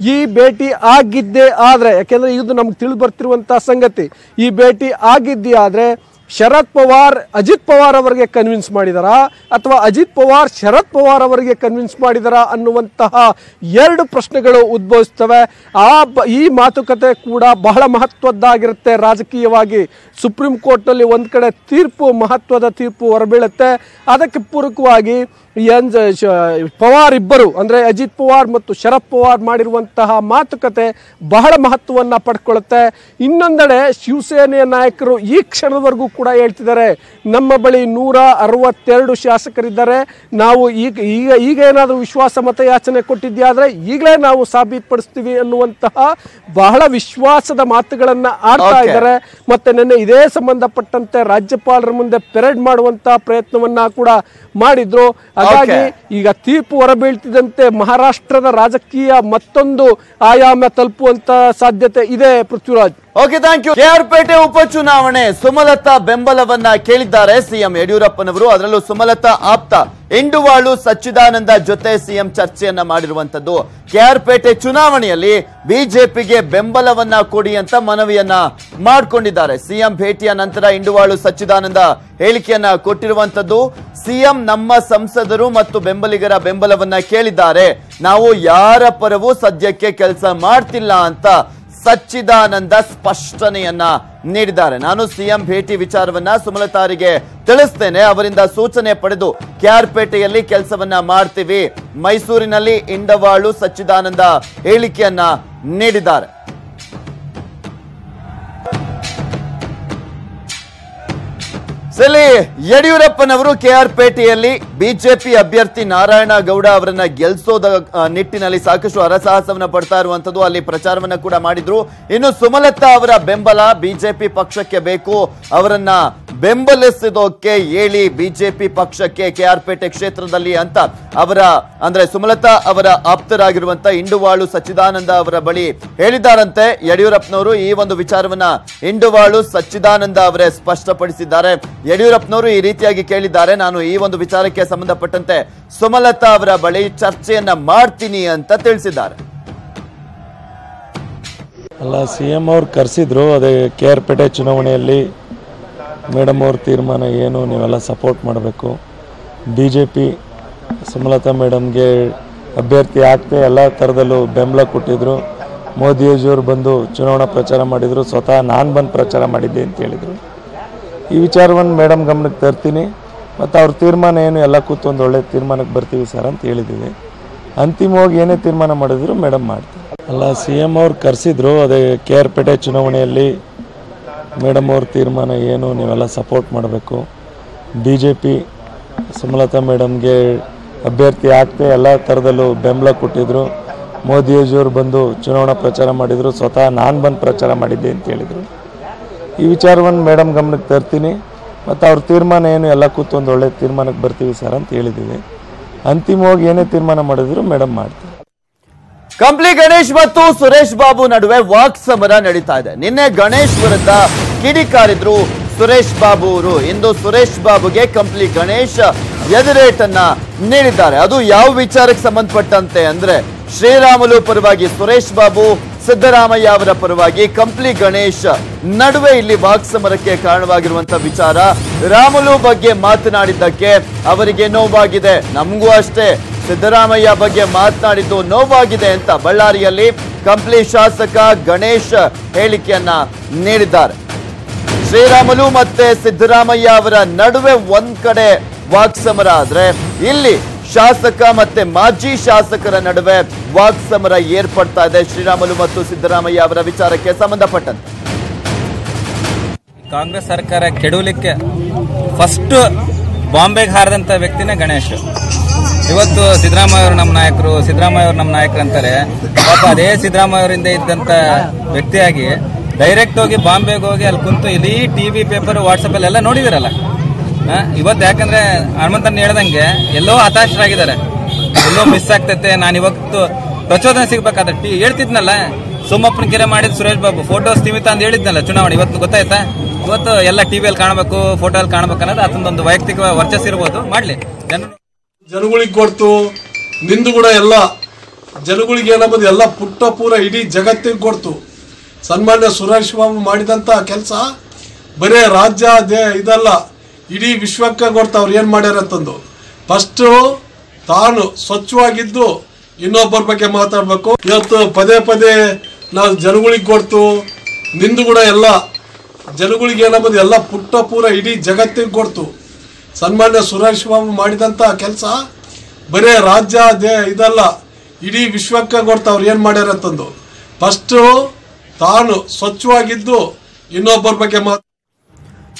ಈ ಭೇಟಿ ಆಗಿದ್ದೇ ಆದರೆ, ಯಾಕೆಂದರೆ ಇದು ನಮ್ಗೆ ತಿಳಿದು ಬರ್ತಿರುವಂಥ ಸಂಗತಿ. ಈ ಭೇಟಿ ಆಗಿದ್ದೇ ಆದ್ರೆ ಶರದ್ ಪವಾರ್, ಅಜಿತ್ ಪವಾರ್ ಅವರಿಗೆ ಕನ್ವಿನ್ಸ್ ಮಾಡಿದಾರ? ಅಥವಾ ಅಜಿತ್ ಪವಾರ್, ಶರದ್ ಪವಾರ್ ಅವರಿಗೆ ಕನ್ವಿನ್ಸ್ ಮಾಡಿದಾರ ಅನ್ನುವಂತಹ ಎರಡು ಪ್ರಶ್ನೆಗಳು ಉದ್ಭವಿಸ್ತವೆ. ಆ ಈ ಮಾತುಕತೆ ಕೂಡ ಬಹಳ ಮಹತ್ವದ್ದಾಗಿರುತ್ತೆ. ರಾಜಕೀಯವಾಗಿ ಸುಪ್ರೀಂ ಕೋರ್ಟ್ನಲ್ಲಿ ಒಂದು ಕಡೆ ತೀರ್ಪು, ಮಹತ್ವದ ತೀರ್ಪು ಹೊರಬೀಳುತ್ತೆ. ಅದಕ್ಕೆ ಪೂರಕವಾಗಿ ಎನ್ ಪವಾರ್ ಇಬ್ಬರು, ಅಂದ್ರೆ ಅಜಿತ್ ಪವಾರ್ ಮತ್ತು ಶರದ್ ಪವಾರ್ ಮಾಡಿರುವಂತಹ ಮಾತುಕತೆ ಬಹಳ ಮಹತ್ವವನ್ನು ಪಡ್ಕೊಳ್ಳುತ್ತೆ ಇನ್ನೊಂದೆಡೆ ಶಿವಸೇನೆಯ ನಾಯಕರು ಈ ಕ್ಷಣದವರೆಗೂ ಕೂಡ ಹೇಳ್ತಿದ್ದಾರೆ. ನಮ್ಮ ಬಳಿ ನೂರ ಅರವತ್ತೆರಡು ಶಾಸಕರಿದ್ದಾರೆ. ನಾವು ಈಗ ಈಗ ಈಗ ಏನಾದರೂ ವಿಶ್ವಾಸ ಮತ ಯಾಚನೆ ಕೊಟ್ಟಿದ್ಯಾದ್ರೆ ಈಗಲೇ ನಾವು ಸಾಬೀತುಪಡಿಸ್ತೀವಿ ಅನ್ನುವಂತಹ ಬಹಳ ವಿಶ್ವಾಸದ ಮಾತುಗಳನ್ನು ಆಡ್ತಾ ಇದ್ದಾರೆ. ಮತ್ತೆ ನಿನ್ನೆ ಇದೇ ಸಂಬಂಧಪಟ್ಟಂತೆ ರಾಜ್ಯಪಾಲರ ಮುಂದೆ ಪೆರೇಡ್ ಮಾಡುವಂತಹ ಪ್ರಯತ್ನವನ್ನ ಕೂಡ ಮಾಡಿದ್ರು. ಹಾಗಾಗಿ ಈಗ ತೀರ್ಪು ಹೊರಬೀಳ್ತಿದ್ದಂತೆ ಮಹಾರಾಷ್ಟ್ರದ ರಾಜಕೀಯ ಮತ್ತೊಂದು ಆಯಾಮ ತಲುಪುವಂತ ಸಾಧ್ಯತೆ ಇದೆ Prithviraj. Okay thank you KR Pete ಉಪಚುನಾವಣೆ ಸುಮಲತಾ ಬೆಂಬಲವನ್ನ ಕೇಳಿದ್ದಾರೆ ಸಿಎಂ ಯಡಿಯೂರಪ್ಪನವರು. ಅದರಲ್ಲೂ ಸುಮಲತಾ ಆಪ್ತ, ಇಂಡುವಾಳು ಸಚ್ಚಿದಾನಂದ ಜೊತೆ ಸಿಎಂ ಚರ್ಚೆಯನ್ನ ಮಾಡಿರುವಂತದ್ದು. ಕೆಆರ್ಪೇಟೆ ಚುನಾವಣೆಯಲ್ಲಿ ಬಿಜೆಪಿಗೆ ಬೆಂಬಲವನ್ನ ಕೊಡಿ ಅಂತ ಮನವಿಯನ್ನ ಮಾಡಿಕೊಂಡಿದ್ದಾರೆ. ಸಿಎಂ ಭೇಟಿಯ ನಂತರ ಇಂಡುವಾಳು ಸಚ್ಚಿದಾನಂದ ಹೇಳಿಕೆಯನ್ನ ಕೊಟ್ಟಿರುವಂತದ್ದು, ಸಿಎಂ ನಮ್ಮ ಸಂಸದರು ಮತ್ತು ಬೆಂಬಲಿಗರ ಬೆಂಬಲವನ್ನ ಕೇಳಿದ್ದಾರೆ. ನಾವು ಯಾರ ಪರವೂ ಸದ್ಯಕ್ಕೆ ಕೆಲಸ ಮಾಡ್ತಿಲ್ಲ ಅಂತ ಸಚ್ಚಿದಾನಂದ ಸ್ಪಷ್ಟನೆಯನ್ನ ನೀಡಿದ್ದಾರೆ. ನಾನು ಸಿಎಂ ಭೇಟಿ ವಿಚಾರವನ್ನ ಸುಮಲತಾರಿಗೆ ತಿಳಿಸ್ತೇನೆ. ಅವರಿಂದ ಸೂಚನೆ ಪಡೆದು ಕೆಆರ್ಪೇಟೆಯಲ್ಲಿ ಕೆಲಸವನ್ನ ಮಾಡ್ತೀವಿ. ಮೈಸೂರಿನಲ್ಲಿ ಇಂಡವಾಳು ಸಚ್ಚಿದಾನಂದ ಹೇಳಿಕೆಯನ್ನ ನೀಡಿದ್ದಾರೆ. ಸಲಿ ಯಡಿಯೂರಪ್ಪನವರು ಕೆಆರ್ಪೇಟೆಯಲ್ಲಿ ಬಿಜೆಪಿ ಅಭ್ಯರ್ಥಿ ನಾರಾಯಣ ಗೌಡ ಅವರನ್ನ ಗೆಲ್ಸೋದ ನಿಟ್ಟಿನಲ್ಲಿ ಸಾಕಷ್ಟು ಹರಸಾಹಸವನ್ನ ಪಡ್ತಾ ಇರುವಂತದ್ದು ಅಲ್ಲಿ ಪ್ರಚಾರವನ್ನ ಕೂಡ ಮಾಡಿದ್ರು. ಇನ್ನು ಸುಮಲತಾ ಅವರ ಬೆಂಬಲ ಬಿಜೆಪಿ ಪಕ್ಷಕ್ಕೆ ಬೇಕು. ಅವರನ್ನ ಬೆಂಬಲಿಸಿದೋಕೆ ಹೇಳಿ ಬಿಜೆಪಿ ಪಕ್ಷಕ್ಕೆ ಕೆಆರ್ಪೇಟೆ ಕ್ಷೇತ್ರದಲ್ಲಿ ಅಂತ ಅವರ, ಅಂದ್ರೆ ಸುಮಲತಾ ಅವರ ಆಪ್ತರಾಗಿರುವಂತ ಇಂಡುವಾಳು ಸಚ್ಚಿದಾನಂದ ಅವರ ಬಳಿ ಹೇಳಿದ್ದಾರಂತೆ. ಯಡಿಯೂರಪ್ಪನವರು ಈ ಒಂದು ವಿಚಾರವನ್ನ ಇಂಡುವಾಳು ಸಚ್ಚಿದಾನಂದ ಅವರೇ ಸ್ಪಷ್ಟಪಡಿಸಿದ್ದಾರೆ. ಯಡಿಯೂರಪ್ಪನವರು ಈ ರೀತಿಯಾಗಿ ಕೇಳಿದ್ದಾರೆ, ನಾನು ಈ ಒಂದು ವಿಚಾರಕ್ಕೆ ಸಂಬಂಧಪಟ್ಟಂತೆ ಸುಮಲತಾ ಅವರ ಬಳಿ ಚರ್ಚೆಯನ್ನ ಮಾಡ್ತೀನಿ ಅಂತ ತಿಳಿಸಿದ್ದಾರೆ. ಅಲ್ಲ, ಸಿ ಎಂ ಅವ್ರು ಕರೆಸಿದ್ರು, ಅದೇ ಕೆ ಆರ್ ಪೇಟೆ ಚುನಾವಣೆಯಲ್ಲಿ ಮೇಡಮ್ ಅವ್ರ ತೀರ್ಮಾನ ಏನು, ನೀವೆಲ್ಲ ಸಪೋರ್ಟ್ ಮಾಡಬೇಕು. ಬಿ ಜೆ ಪಿ ಸುಮಲತಾ ಮೇಡಮ್ಗೆ ಅಭ್ಯರ್ಥಿ ಆಗ್ತೇ ಎಲ್ಲ ಥರದಲ್ಲೂ ಬೆಂಬಲ ಕೊಟ್ಟಿದ್ರು. ಮೋದಿಯಜಿಯವರು ಬಂದು ಚುನಾವಣಾ ಪ್ರಚಾರ ಮಾಡಿದರು, ಸ್ವತಃ ನಾನು ಬಂದು ಪ್ರಚಾರ ಮಾಡಿದ್ದೆ ಅಂತ ಹೇಳಿದರು. ಈ ವಿಚಾರವನ್ನು ಮೇಡಮ್ ಗಮನಕ್ಕೆ ತರ್ತೀನಿ. ಮತ್ತು ಅವ್ರ ತೀರ್ಮಾನ ಏನು, ಎಲ್ಲ ಕೂತು ಒಂದು ಒಳ್ಳೆ ತೀರ್ಮಾನಕ್ಕೆ ಬರ್ತೀವಿ ಸರ್ ಅಂತ ಹೇಳಿದ್ದೀವಿ. ಅಂತಿಮವಾಗಿ ಏನೇ ತೀರ್ಮಾನ ಮಾಡಿದ್ರು ಮೇಡಮ್ ಮಾಡ್ತೀವಿ ಅಲ್ಲ, ಸಿ ಎಂ ಅವ್ರು ಕರೆಸಿದ್ರು, ಅದೇ ಕೆ ಆರ್ ಪೇಟೆ ಚುನಾವಣೆಯಲ್ಲಿ ಮೇಡಮ್ ಅವ್ರ ತೀರ್ಮಾನ ಏನು, ನೀವೆಲ್ಲ ಸಪೋರ್ಟ್ ಮಾಡಬೇಕು. ಬಿ ಜೆ ಪಿ ಸುಮಲತಾ ಮೇಡಮ್ಗೆ ಅಭ್ಯರ್ಥಿ ಆಗ್ತೇ ಎಲ್ಲ ಥರದಲ್ಲೂ ಬೆಂಬಲ ಕೊಟ್ಟಿದ್ರು. ಮೋದಿಯಜಿಯವರು ಬಂದು ಚುನಾವಣಾ ಪ್ರಚಾರ ಮಾಡಿದರು, ಸ್ವತಃ ನಾನು ಬಂದು ಪ್ರಚಾರ ಮಾಡಿದ್ದೆ ಅಂತ ಹೇಳಿದರು. ಈ ವಿಚಾರವನ್ನು ಮೇಡಮ್ ಗಮನಕ್ಕೆ ತರ್ತೀನಿ. ಮತ್ತು ಅವ್ರ ತೀರ್ಮಾನ ಏನು, ಎಲ್ಲ ಕೂತು ಒಂದು ಒಳ್ಳೆ ತೀರ್ಮಾನಕ್ಕೆ ಬರ್ತೀವಿ ಸರ್ ಅಂತ ಹೇಳಿದ್ದೀವಿ. ಅಂತಿಮವಾಗಿ ಏನೇ ತೀರ್ಮಾನ ಮಾಡಿದ್ರು ಮೇಡಮ್ ಮಾಡ್ತೀವಿ. ಕಂಪ್ಲಿ ಗಣೇಶ್ ಮತ್ತು ಸುರೇಶ್ ಬಾಬು ನಡುವೆ ವಾಕ್ ಸಮರ ನಡೀತಾ ಇದೆ. ನಿನ್ನೆ ಗಣೇಶ್ ವಿರುದ್ಧ ಕಿಡಿಕಾರಿದ್ರು ಸುರೇಶ್ ಬಾಬು ಅವರು. ಇಂದು ಸುರೇಶ್ ಬಾಬುಗೆ ಕಂಪ್ಲಿ ಗಣೇಶ್ ಎದುರೇಟನ್ನ ನೀಡಿದ್ದಾರೆ. ಅದು ಯಾವ ವಿಚಾರಕ್ಕೆ ಸಂಬಂಧಪಟ್ಟಂತೆ ಅಂದ್ರೆ ಶ್ರೀರಾಮುಲು ಪರವಾಗಿ ಸುರೇಶ್ ಬಾಬು ಸಿದ್ದರಾಮಯ್ಯ ಅವರ ಪರವಾಗಿ ಕಂಪ್ಲಿ ಗಣೇಶ್ ನಡುವೆ ಇಲ್ಲಿ ವಾಕ್ ಸಮರಕ್ಕೆ ಕಾರಣವಾಗಿರುವಂತ ವಿಚಾರ. ರಾಮುಲು ಬಗ್ಗೆ ಮಾತನಾಡಿದ್ದಕ್ಕೆ ಅವರಿಗೆ ನೋವಾಗಿದೆ. ನಮಗೂ ಅಷ್ಟೇ. ಸಿದ್ದರಾಮಯ್ಯ ಬಗ್ಗೆ ಮಾತನಾಡಿದ್ದು ನೋವಾಗಿದೆ ಅಂತ ಬಳ್ಳಾರಿಯಲ್ಲಿ ಕಂಪ್ಲಿ ಶಾಸಕ ಗಣೇಶ್ ಹೇಳಿಕೆಯನ್ನ ನೀಡಿದ್ದಾರೆ. ಶ್ರೀರಾಮುಲು ಮತ್ತೆ ಸಿದ್ದರಾಮಯ್ಯ ಅವರ ನಡುವೆ ಒಂದ್ ಕಡೆ ವಾಕ್ಸಮರ ಆದ್ರೆ ಇಲ್ಲಿ ಶಾಸಕ ಮತ್ತೆ ಮಾಜಿ ಶಾಸಕರ ನಡುವೆ ವಾಕ್ಸಮರ ಏರ್ಪಡ್ತಾ ಇದೆ. ಶ್ರೀರಾಮುಲು ಮತ್ತು ಸಿದ್ದರಾಮಯ್ಯ ಅವರ ವಿಚಾರಕ್ಕೆ ಸಂಬಂಧಪಟ್ಟಂತೆ. ಕಾಂಗ್ರೆಸ್ ಸರ್ಕಾರ ಕೆಡವಲಿಕ್ಕೆ ಫಸ್ಟ್ ಬಾಂಬೆಗೆ ಹಾರದಂತ ವ್ಯಕ್ತಿನೇ ಗಣೇಶ್. ಇವತ್ತು ಸಿದ್ದರಾಮಯ್ಯ ಅವರು ನಮ್ಮ ನಾಯಕರು, ಸಿದ್ದರಾಮಯ್ಯ ಅವರು ನಮ್ಮ ನಾಯಕರು ಅಂತಾರೆ, ಪಾಪ ಅದೇ ಸಿದ್ದರಾಮಯ್ಯ ಅವರಿಂದ ಇದ್ದಂತ ವ್ಯಕ್ತಿಯಾಗಿ ಡೈರೆಕ್ಟ್ ಹೋಗಿ ಬಾಂಬೆಗೆ ಹೋಗಿ ಅಲ್ಲಿ ಕುಂತು ಇಲ್ಲಿ ಟಿವಿ ಪೇಪರ್ ವಾಟ್ಸಪ್ ಅಲ್ಲಿ ಎಲ್ಲ ನೋಡಿದಿರಲ್ಲ. ಇವತ್ತು ಯಾಕಂದ್ರೆ ಹನುಮಂತನ್ ಹೇಳ್ದಂಗೆ ಎಲ್ಲೋ ಹತಾಶರಾಗಿದ್ದಾರೆ. ಎಲ್ಲೋ ಮಿಸ್ ಆಗ್ತೈತೆ, ನಾನು ಇವತ್ತು ಪ್ರಚೋದನೆ ಸಿಗ್ಬೇಕಾದ್ರೆ ಟಿ ಹೇಳ್ತಿದ್ನಲ್ಲ, ಸೋಮಪ್ಪನ ಕೆರೆ ಮಾಡಿದ ಸುರೇಶ್ ಬಾಬು ಫೋಟೋ ಸೀಮಿತ ಅಂತ ಹೇಳಿದ್ನಲ್ಲ ಚುನಾವಣೆ, ಇವತ್ತು ಗೊತ್ತಾಯ್ತಾ? ಇವತ್ತು ಎಲ್ಲ ಟಿವಿಯಲ್ಲಿ ಕಾಣಬೇಕು ಫೋಟೋ ಅಲ್ಲಿ ಕಾಣಬೇಕು ಅನ್ನೋದು ಅದೊಂದು ವೈಯಕ್ತಿಕ ವರ್ಚಸ್ ಇರ್ಬೋದು. ಮಾಡ್ಲಿ. ಜನರು ಜನಗಳಿಗೆ ಕೊಡ್ತು, ನಿಂದು ಕೂಡ ಎಲ್ಲ, ಜನಗಳಿಗೆ ಏನಂಬುದು ಎಲ್ಲ ಪುಟ್ಟ ಪೂರ ಇಡೀ ಜಗತ್ತಿಗೆ ಕೊಡ್ತು. ಸನ್ಮಾನ್ಯ ಸುರೇಶ್ ಬಾಬು ಮಾಡಿದಂತ ಕೆಲಸ ಬರೇ ರಾಜ್ಯ ಇದಲ್ಲ. ಇಡೀ ವಿಶ್ವಕ್ಕೆ ಕೊಡ್ತಾ ಅವ್ರು ಏನು ಮಾಡ್ಯಾರ ಅಂತಂದು. ಫಸ್ಟು ತಾನು ಸ್ವಚ್ಛವಾಗಿದ್ದು ಇನ್ನೊಬ್ಬರ ಬಗ್ಗೆ ಮಾತಾಡಬೇಕು. ಇವತ್ತು ಪದೇ ಪದೇ ನಾವು ಜನಗಳಿಗೆ ಕೊಡ್ತು, ನಿಂದು ಕೂಡ ಎಲ್ಲ ಜನಗಳಿಗೆ ಏನಂಬುದು ಎಲ್ಲ ಪುಟ್ಟ ಪೂರ ಇಡೀ ಜಗತ್ತಿಗೆ ಕೊಡ್ತು. ಸನ್ಮಾನ್ಯ ಸುರೇಶ್ ಬಾಬು ಮಾಡಿದಂತ ಕೆಲಸ ಬರೇ ರಾಜ್ಯ ದೇ ಇದಲ್ಲ, ಇಡೀ ವಿಶ್ವಕ್ಕೆ ಕೊಡ್ತಾ ಅವ್ರು ಏನು ಮಾಡ್ಯಾರ ಅಂತಂದು. ಫಸ್ಟು ತಾನು ಸ್ವಚ್ಛವಾಗಿದ್ದು ಇನ್ನೊಬ್ಬರ ಬಗ್ಗೆ ಮಾತು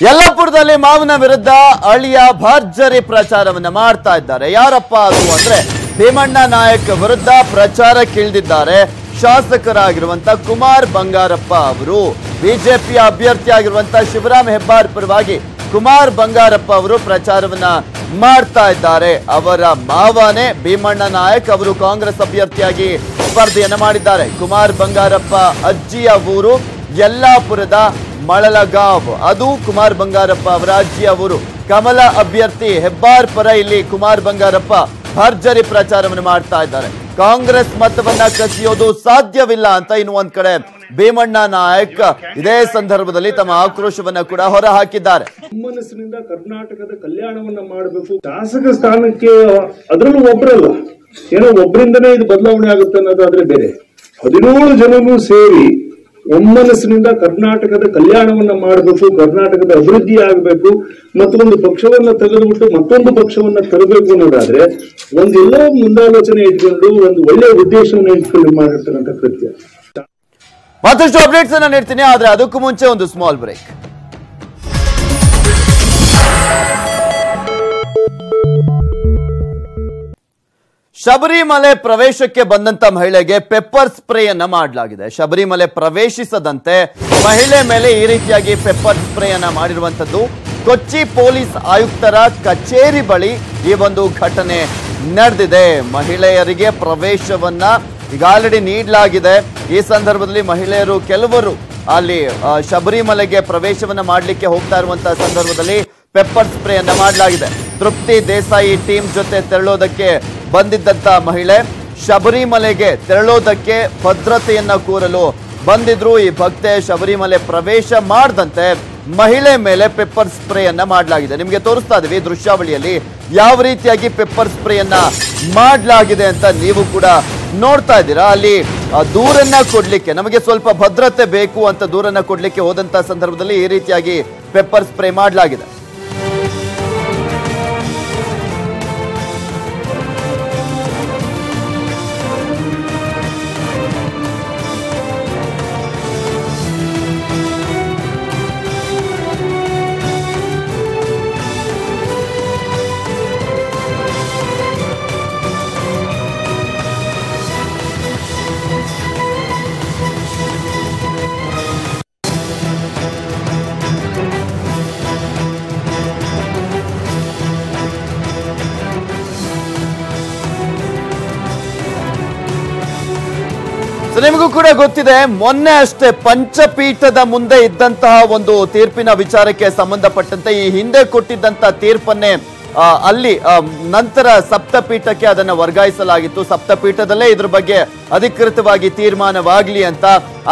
ಯಲ್ಲಪುರದಲ್ಲಿ ಮಾವನ ವಿರುದ್ಧ ಅಳಿಯ ಭರ್ಜರಿ ಪ್ರಚಾರವನ್ನ ಮಾಡ್ತಾ ಇದ್ದಾರೆ. ಯಾರಪ್ಪ ಅದು ಅಂದ್ರೆ ಭೀಮಣ್ಣ ನಾಯಕ್ ವಿರುದ್ಧ ಪ್ರಚಾರಕ್ಕಿಳಿದಿದ್ದಾರೆ. ಶಾಸಕರಾಗಿರುವಂತ ಕುಮಾರ್ ಬಂಗಾರಪ್ಪ ಅವರು, ಬಿಜೆಪಿ ಅಭ್ಯರ್ಥಿಯಾಗಿರುವಂತ ಶಿವರಾಮ್ ಹೆಬ್ಬಾರ್ ಪರವಾಗಿ ಕುಮಾರ್ ಬಂಗಾರಪ್ಪ ಅವರು ಪ್ರಚಾರವನ್ನ ಮಾಡ್ತಾ ಇದ್ದಾರೆ. ಅವರ ಮಾವನೇ ಭೀಮಣ್ಣ ನಾಯಕ್ ಅವರು ಕಾಂಗ್ರೆಸ್ ಅಭ್ಯರ್ಥಿಯಾಗಿ ಸ್ಪರ್ಧೆಯನ್ನ ಮಾಡಿದ್ದಾರೆ. ಕುಮಾರ್ ಬಂಗಾರಪ್ಪ ಅಜ್ಜಿಯ ಊರು ಯಲ್ಲಾಪುರದ ಮಳಲಗಾವ್. ಅದು ಕುಮಾರ್ ಬಂಗಾರಪ್ಪ ಅವರ ಅಜ್ಜಿ ಅವರು. ಕಮಲ ಅಭ್ಯರ್ಥಿ ಹೆಬ್ಬಾರ್ ಪರ ಇಲ್ಲಿ ಕುಮಾರ್ ಬಂಗಾರಪ್ಪ ಭರ್ಜರಿ ಪ್ರಚಾರವನ್ನು ಮಾಡ್ತಾ ಇದ್ದಾರೆ. ಕಾಂಗ್ರೆಸ್ ಮತವನ್ನ ಕಸಿಯೋದು ಸಾಧ್ಯವಿಲ್ಲ ಅಂತ ಇನ್ನು ಒಂದ್ ಕಡೆ ಭೀಮಣ್ಣ ನಾಯಕ್ ಇದೇ ಸಂದರ್ಭದಲ್ಲಿ ತಮ್ಮ ಆಕ್ರೋಶವನ್ನ ಕೂಡ ಹೊರ ಹಾಕಿದ್ದಾರೆ ಮನಸ್ಸಿನಿಂದ ಕರ್ನಾಟಕದ ಕಲ್ಯಾಣವನ್ನ ಮಾಡಬೇಕು. ಶಾಸಕ ಸ್ಥಾನಕ್ಕೆ ಅದರಲ್ಲೂ ಒಬ್ಬರಲ್ಲ ಏನೋ ಒಬ್ಬರಿಂದನೇ ಇದು ಬದಲಾವಣೆ ಆಗುತ್ತೆ ಅನ್ನೋದಾದ್ರೆ ಬೇರೆ. ಹದಿನೇಳು ಜನನು ಸೇರಿ ಒಮ್ಮನಸ್ಸಿನಿಂದ ಕರ್ನಾಟಕದ ಕಲ್ಯಾಣವನ್ನ ಮಾಡಬೇಕು, ಕರ್ನಾಟಕದ ಅಭಿವೃದ್ಧಿ ಆಗಬೇಕು ಮತ್ತೊಂದು ಪಕ್ಷವನ್ನ ತೆಗೆದುಬಿಟ್ಟು ಮತ್ತೊಂದು ಪಕ್ಷವನ್ನ ತರಬೇಕು ಅನ್ನೋದಾದ್ರೆ ಒಂದೆಲ್ಲ ಮುಂದಾಲೋಚನೆ ಇಟ್ಕೊಂಡು, ಒಂದು ಒಳ್ಳೆಯ ಉದ್ದೇಶವನ್ನು ಇಟ್ಕೊಂಡು ಮಾಡಿರ್ತಕ್ಕಂಥ ಕೃತ್ಯ. ಮತ್ತಷ್ಟು ಅಪ್ಡೇಟ್ಸ್ ಅನ್ನ ನೀಡ್ತೀನಿ, ಆದ್ರೆ ಅದಕ್ಕೂ ಮುಂಚೆ ಒಂದು ಸ್ಮಾಲ್ ಬ್ರೇಕ್ ಶಬರಿಮಲೆ ಪ್ರವೇಶಕ್ಕೆ ಬಂದಂತ ಮಹಿಳೆಗೆ ಪೆಪ್ಪರ್ ಸ್ಪ್ರೇಯನ್ನ ಮಾಡಲಾಗಿದೆ. ಶಬರಿಮಲೆ ಪ್ರವೇಶಿಸದಂತೆ ಮಹಿಳೆ ಮೇಲೆ ಈ ರೀತಿಯಾಗಿ ಪೆಪ್ಪರ್ ಸ್ಪ್ರೇಯನ್ನ ಮಾಡಿರುವಂತದ್ದು ಕೊಚ್ಚಿ ಪೊಲೀಸ್ ಆಯುಕ್ತರ ಕಚೇರಿ ಬಳಿ ಈ ಒಂದು ಘಟನೆ ನಡೆದಿದೆ. ಮಹಿಳೆಯರಿಗೆ ಪ್ರವೇಶವನ್ನ ಈಗ ಆಲ್ರೆಡಿ ನೀಡಲಾಗಿದೆ. ಈ ಸಂದರ್ಭದಲ್ಲಿ ಮಹಿಳೆಯರು ಕೆಲವರು ಅಲ್ಲಿ ಶಬರಿಮಲೆಗೆ ಪ್ರವೇಶವನ್ನ ಮಾಡಲಿಕ್ಕೆ ಹೋಗ್ತಾ ಇರುವಂತಹ ಸಂದರ್ಭದಲ್ಲಿ ಪೆಪ್ಪರ್ ಸ್ಪ್ರೇಯನ್ನ ಮಾಡಲಾಗಿದೆ. ತೃಪ್ತಿ ದೇಸಾಯಿ ಟೀಮ್ ಜೊತೆ ತೆರಳೋದಕ್ಕೆ ಬಂದಿದ್ದಂತ ಮಹಿಳೆ ಶಬರಿಮಲೆಗೆ ತೆರಳೋದಕ್ಕೆ ಭದ್ರತೆಯನ್ನ ಕೂರಲು ಬಂದಿದ್ರು. ಈ ಭಕ್ತೆ ಶಬರಿಮಲೆ ಪ್ರವೇಶ ಮಾಡದಂತೆ ಮಹಿಳೆ ಮೇಲೆ ಪೆಪ್ಪರ್ ಸ್ಪ್ರೇಯನ್ನ ಮಾಡಲಾಗಿದೆ. ನಿಮಗೆ ತೋರಿಸ್ತಾ ಇದೀವಿ ದೃಶ್ಯಾವಳಿಯಲ್ಲಿ ಯಾವ ರೀತಿಯಾಗಿ ಪೆಪ್ಪರ್ ಸ್ಪ್ರೇಯನ್ನ ಮಾಡಲಾಗಿದೆ ಅಂತ ನೀವು ಕೂಡ ನೋಡ್ತಾ ಇದ್ದೀರಾ. ಅಲ್ಲಿ ದೂರನ್ನ ಕೊಡ್ಲಿಕ್ಕೆ, ನಮಗೆ ಸ್ವಲ್ಪ ಭದ್ರತೆ ಬೇಕು ಅಂತ ದೂರನ್ನ ಕೊಡ್ಲಿಕ್ಕೆ ಹೋದಂತ ಸಂದರ್ಭದಲ್ಲಿ ಈ ರೀತಿಯಾಗಿ ಪೆಪ್ಪರ್ ಸ್ಪ್ರೇ ಮಾಡಲಾಗಿದೆ. ನಿಮಗೂ ಕೂಡ ಗೊತ್ತಿದೆ, ಮೊನ್ನೆ ಅಷ್ಟೇ ಪಂಚಪೀಠದ ಮುಂದೆ ಇದ್ದಂತಹ ಒಂದು ತೀರ್ಪಿನ ವಿಚಾರಕ್ಕೆ ಸಂಬಂಧಪಟ್ಟಂತೆ ಈ ಹಿಂದೆ ಕೊಟ್ಟಿದ್ದಂತ ತೀರ್ಪನ್ನೇ ಅಲ್ಲಿ ನಂತರ ಸಪ್ತಪೀಠಕ್ಕೆ ಅದನ್ನು ವರ್ಗಾಯಿಸಲಾಗಿತ್ತು. ಸಪ್ತಪೀಠದಲ್ಲೇ ಇದ್ರ ಬಗ್ಗೆ ಅಧಿಕೃತವಾಗಿ ತೀರ್ಮಾನವಾಗ್ಲಿ ಅಂತ.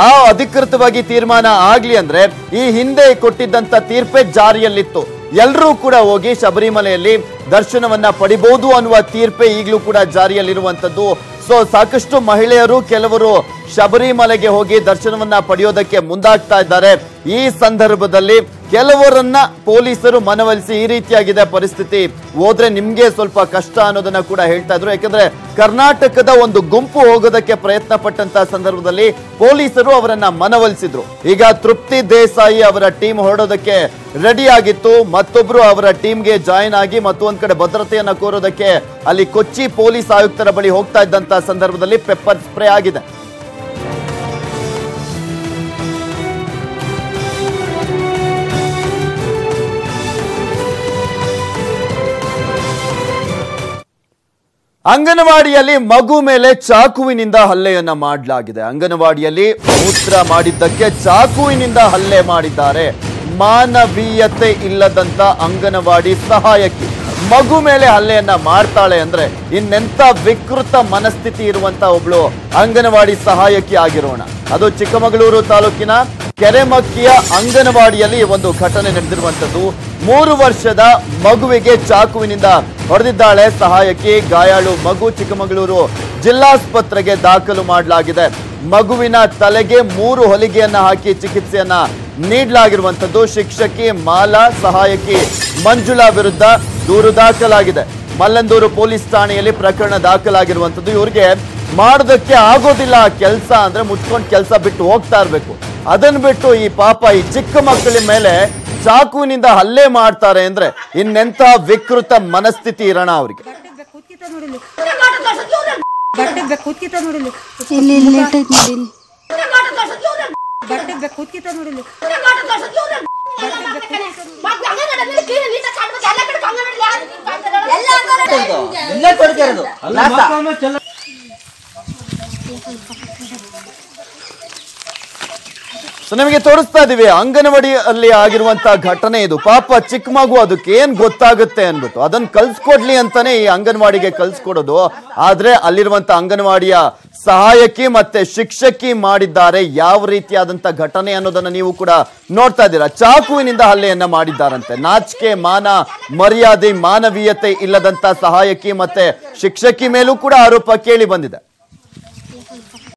ಆ ಅಧಿಕೃತವಾಗಿ ತೀರ್ಮಾನ ಆಗ್ಲಿ ಅಂದ್ರೆ ಈ ಹಿಂದೆ ಕೊಟ್ಟಿದ್ದಂತ ತೀರ್ಪೇ ಜಾರಿಯಲ್ಲಿತ್ತು. ಎಲ್ಲರೂ ಕೂಡ ಹೋಗಿ ಶಬರಿಮಲೆಯಲ್ಲಿ ದರ್ಶನವನ್ನ ಪಡಿಬಹುದು ಅನ್ನುವ ತೀರ್ಪೇ ಈಗಲೂ ಕೂಡ ಜಾರಿಯಲ್ಲಿರುವಂತದ್ದು. ಸೊ ಸಾಕಷ್ಟು ಮಹಿಳೆಯರು, ಕೆಲವರು ಶಬರಿಮಲೆಗೆ ಹೋಗಿ ದರ್ಶನವನ್ನ ಪಡೆಯೋದಕ್ಕೆ ಮುಂದಾಗ್ತಾ ಇದ್ದಾರೆ. ಈ ಸಂದರ್ಭದಲ್ಲಿ ಕೆಲವರನ್ನ ಪೊಲೀಸರು ಮನವೊಲಿಸಿ ಈ ರೀತಿಯಾಗಿದೆ ಪರಿಸ್ಥಿತಿ. ಹೋದ್ರೆ ನಿಮ್ಗೆ ಸ್ವಲ್ಪ ಕಷ್ಟ ಅನ್ನೋದನ್ನ ಕೂಡ ಹೇಳ್ತಾ ಇದ್ರು. ಯಾಕಂದ್ರೆ ಕರ್ನಾಟಕದ ಒಂದು ಗುಂಪು ಹೋಗೋದಕ್ಕೆ ಪ್ರಯತ್ನ ಪಟ್ಟಂತ ಸಂದರ್ಭದಲ್ಲಿ ಪೊಲೀಸರು ಅವರನ್ನ ಮನವೊಲಿಸಿದ್ರು. ಈಗ ತೃಪ್ತಿ ದೇಸಾಯಿ ಅವರ ಟೀಮ್ ಹೊರಡೋದಕ್ಕೆ ರೆಡಿ ಆಗಿತ್ತು. ಮತ್ತೊಬ್ರು ಅವರ ಟೀಮ್ಗೆ ಜಾಯಿನ್ ಆಗಿ ಮತ್ತೊಂದ್ ಕಡೆ ಭದ್ರತೆಯನ್ನ ಕೋರೋದಕ್ಕೆ ಅಲ್ಲಿ ಕೊಚ್ಚಿ ಪೊಲೀಸ್ ಆಯುಕ್ತರ ಬಳಿ ಹೋಗ್ತಾ ಇದ್ದಂತ ಸಂದರ್ಭದಲ್ಲಿ ಪೆಪ್ಪರ್ ಸ್ಪ್ರೇ ಆಗಿದೆ. ಅಂಗನವಾಡಿಯಲ್ಲಿ ಮಗು ಮೇಲೆ ಚಾಕುವಿನಿಂದ ಹಲ್ಲೆಯನ್ನ ಮಾಡಲಾಗಿದೆ. ಅಂಗನವಾಡಿಯಲ್ಲಿ ಮೂತ್ರ ಮಾಡಿದ್ದಕ್ಕೆ ಚಾಕುವಿನಿಂದ ಹಲ್ಲೆ ಮಾಡಿದ್ದಾರೆ. ಮಾನವೀಯತೆ ಇಲ್ಲದಂತ ಅಂಗನವಾಡಿ ಸಹಾಯಕಿ. ಮಗು ಮೇಲೆ ಹಲ್ಲೆಯನ್ನ ಮಾಡ್ತಾಳೆ ಅಂದ್ರೆ ಇನ್ನೆಂತ ವಿಕೃತ ಮನಸ್ಥಿತಿ ಇರುವಂತ ಒಬ್ಳು ಅಂಗನವಾಡಿ ಸಹಾಯಕಿ ಆಗಿರೋಣ. ಅದು ಚಿಕ್ಕಮಗಳೂರು ತಾಲೂಕಿನ ಕೆರೆಮಕ್ಕಿಯ ಅಂಗನವಾಡಿಯಲ್ಲಿ ಒಂದು ಘಟನೆ ನಡೆದಿರುವಂತದ್ದು ಮೂರು ವರ್ಷದ ಮಗುವಿಗೆ ಚಾಕುವಿನಿಂದ ಹೊಡೆದಿದ್ದಾಳೆ. ಸಹಾಯಕಿ ಗಾಯಾಳು ಮಗು ಚಿಕ್ಕಮಗಳೂರು ಜಿಲ್ಲಾಸ್ಪತ್ರೆಗೆ ದಾಖಲು ಮಾಡಲಾಗಿದೆ. ಮಗುವಿನ ತಲೆಗೆ ಮೂರು ಹೊಲಿಗೆಯನ್ನ ಹಾಕಿ ಚಿಕಿತ್ಸೆಯನ್ನ ನೀಡಲಾಗಿರುವಂತದ್ದು ಶಿಕ್ಷಕಿ ಮಾಲಾ, ಸಹಾಯಕಿ ಮಂಜುಳಾ ವಿರುದ್ಧ ದೂರು ದಾಖಲಾಗಿದೆ. ಮಲ್ಲಂದೂರು ಪೊಲೀಸ್ ಠಾಣೆಯಲ್ಲಿ ಪ್ರಕರಣ ದಾಖಲಾಗಿರುವಂತದ್ದು ಇವ್ರಿಗೆ ಮಾಡೋದಕ್ಕೆ ಆಗೋದಿಲ್ಲ ಆ ಕೆಲಸ ಅಂದ್ರೆ ಮುಚ್ಕೊಂಡು ಕೆಲಸ ಬಿಟ್ಟು ಹೋಗ್ತಾ ಇರಬೇಕು. ಅದನ್ನ ಬಿಟ್ಟು ಈ ಪಾಪ ಈ ಚಿಕ್ಕ ಮಕ್ಕಳ ಮೇಲೆ ಚಾಕುವಿನಿಂದ ಹಲ್ಲೆ ಮಾಡ್ತಾರೆ ಅಂದ್ರೆ ಇನ್ನೆಂಥ ವಿಕೃತ ಮನಸ್ಥಿತಿ ಇರೋಣ ಅವರಿಗೆ. ಎಲ್ಲ ನೋಡಿಲಿ ಬಟ್ಟೆ ಸೊ ನಿಮಗೆ ತೋರಿಸ್ತಾ ಇದೀವಿ ಅಂಗನವಾಡಿಯಲ್ಲಿ ಆಗಿರುವಂತ ಘಟನೆ ಇದು. ಪಾಪ ಚಿಕ್ಕ ಮಗು ಅದಕ್ಕೆ ಏನ್ ಗೊತ್ತಾಗುತ್ತೆ ಅನ್ಬಿಟ್ಟು ಅದನ್ನ ಕಲ್ಸ್ಕೊಡ್ಲಿ ಅಂತಾನೆ ಈ ಅಂಗನವಾಡಿಗೆ ಕಲ್ಸ್ಕೊಡೋದು ಆದ್ರೆ ಅಲ್ಲಿರುವಂತ ಅಂಗನವಾಡಿಯ ಸಹಾಯಕಿ ಮತ್ತೆ ಶಿಕ್ಷಕಿ ಮಾಡಿದ್ದಾರೆ. ಯಾವ ರೀತಿಯಾದಂತ ಘಟನೆ ಅನ್ನೋದನ್ನ ನೀವು ಕೂಡ ನೋಡ್ತಾ ಇದ್ದೀರಾ. ಚಾಕುವಿನಿಂದ ಹಲ್ಲೆಯನ್ನ ಮಾಡಿದ್ದಾರಂತೆ. ನಾಚಿಕೆ, ಮಾನ, ಮರ್ಯಾದೆ, ಮಾನವೀಯತೆ ಇಲ್ಲದಂತ ಸಹಾಯಕಿ ಮತ್ತೆ ಶಿಕ್ಷಕಿ ಮೇಲೂ ಕೂಡ ಆರೋಪ ಕೇಳಿ ಬಂದಿದೆ.